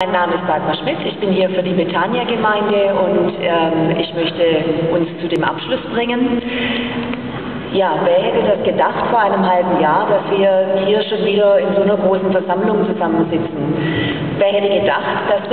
Mein Name ist Dagmar Schmidt, ich bin hier für die Betania-Gemeinde und ähm, ich möchte uns zu dem Abschluss bringen. Ja, wer hätte das gedacht vor einem halben Jahr, dass wir hier schon wieder in so einer großen Versammlung zusammensitzen? Wer hätte gedacht, dass